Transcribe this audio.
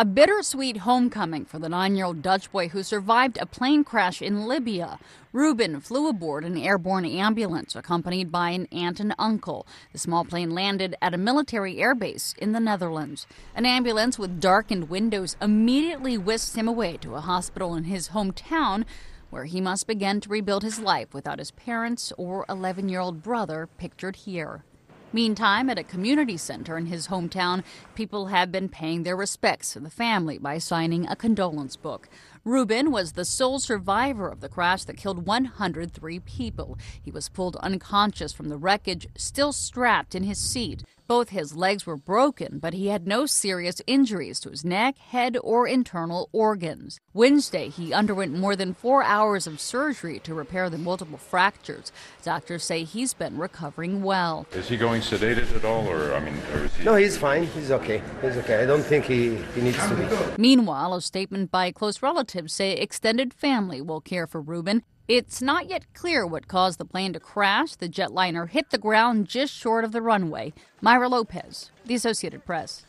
A bittersweet homecoming for the nine year old Dutch boy who survived a plane crash in Libya. Ruben flew aboard an airborne ambulance accompanied by an aunt and uncle. The small plane landed at a military airbase in the Netherlands. An ambulance with darkened windows immediately whisked him away to a hospital in his hometown where he must begin to rebuild his life without his parents or 11 year old brother pictured here. Meantime, at a community center in his hometown, people have been paying their respects to the family by signing a condolence book. Ruben was the sole survivor of the crash that killed 103 people. He was pulled unconscious from the wreckage, still strapped in his seat. Both his legs were broken, but he had no serious injuries to his neck, head, or internal organs. Wednesday, he underwent more than four hours of surgery to repair the multiple fractures. Doctors say he's been recovering well. Is he going sedated at all, or I mean, or is he? No, he's fine. He's okay. He's okay. I don't think he, he needs to be. Meanwhile, a statement by close relatives say extended family will care for Ruben. It's not yet clear what caused the plane to crash. The jetliner hit the ground just short of the runway. Myra Lopez, The Associated Press.